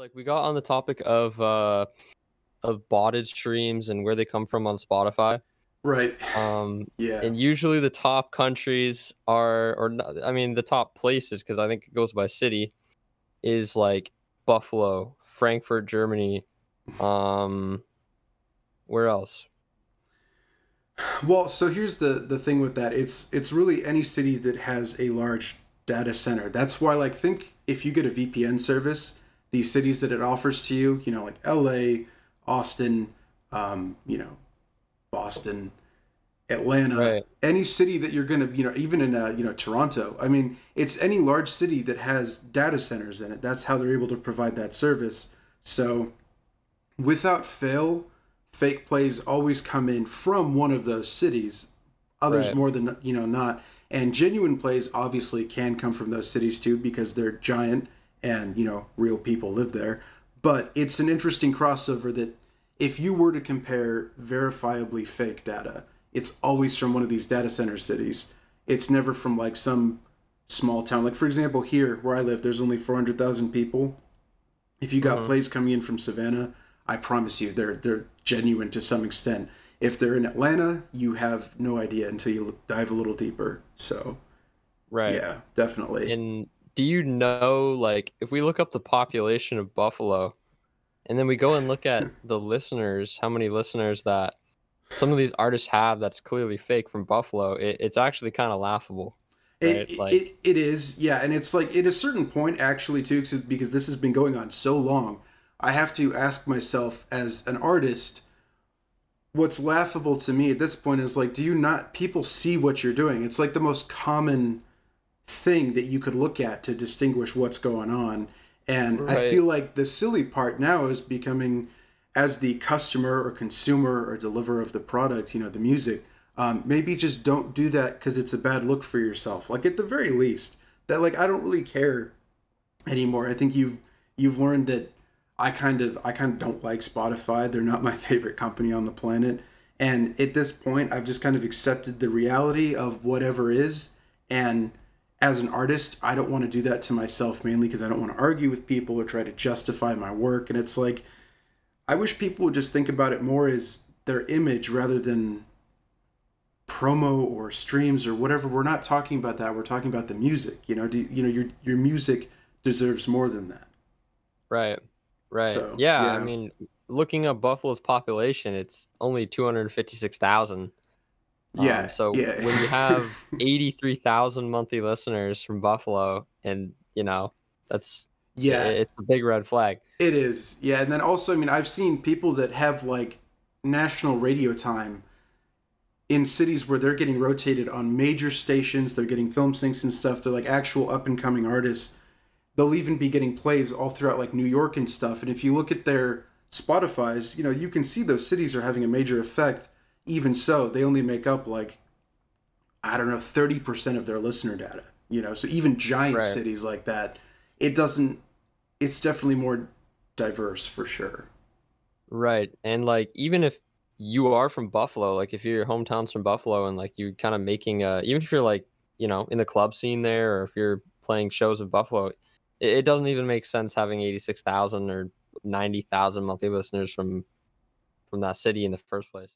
like we got on the topic of uh of botted streams and where they come from on Spotify. Right. Um Yeah. and usually the top countries are or not, I mean the top places because I think it goes by city is like Buffalo, Frankfurt, Germany. Um where else? Well, so here's the the thing with that. It's it's really any city that has a large data center. That's why like think if you get a VPN service, these cities that it offers to you, you know, like LA, Austin, um, you know, Boston, Atlanta, Right. any city that you're going to, you know, even in uh, you know, Toronto. I mean, it's any large city that has data centers in it. That's how they're able to provide that service. So, without fail, fake plays always come in from one of those cities others Right. more than you know not and genuine plays obviously can come from those cities too because they're giant and you know real people live there but it's an interesting crossover that if you were to compare verifiably fake data it's always from one of these data center cities it's never from like some small town like for example here where i live there's only 400000 people if you got Mhm. plays coming in from Savannah, I promise you they're they're genuine to some extent. If they're in Atlanta, you have no idea until you dive a little deeper. So Right. yeah, definitely. And do you know, like, if we look up the population of Buffalo, and then we go and look at the listeners, how many listeners that some of these artists have that's clearly fake from Buffalo, it, it's actually kind of laughable. It, right, it, like- it, it is, yeah, and it's like at a certain point actually too, 'cause- because this has been going on so long. I have to ask myself as an artist, what's laughable to me at this point is like, do you not? People see what you're doing. It's like the most common thing that you could look at to distinguish what's going on. And I feel like the silly part now is becoming, as the customer or consumer or deliverer of the product, you know, the music, um, maybe just don't do that because it's a bad look for yourself. Like at the very least, that like I don't really care anymore. I think you've you've learned that I kind of I kind of don't like Spotify. They're not my favorite company on the planet. And at this point, I've just kind of accepted the reality of whatever is. And as an artist, I don't want to do that to myself mainly because I don't want to argue with people or try to justify my work. And it's like I wish people would just think about it more as their image rather than promo or streams or whatever. We're not talking about that. We're talking about the music. You know, do you know your your music deserves more than that. Right. Right. So, yeah, I mean, looking up Buffalo's population, it's only 256,000. Yeah. Um, so yeah. when you have 83,000 monthly listeners from Buffalo, and you know, that's yeah, it's a big red flag. It is. Yeah, and then also, I mean, I've seen people that have like national radio time in cities where they're getting rotated on major stations, they're getting film syncs and stuff. They're like actual up and coming artists. They'll even be getting plays all throughout like New York and stuff. And if you look at their Spotify's, you know, you can see those cities are having a major effect. Even so, they only make up like I don't know, 30% of their listener data, you know. So even giant Right. cities like that, it doesn't it's definitely more diverse for sure. Right. And like even if you are from Buffalo, like if your hometown's from Buffalo and like you're kind of making a even if you're like, you know, in the club scene there or if you're playing shows in Buffalo, it, it doesn't even make sense having 86,000 or 90,000 monthly listeners from from that city in the first place.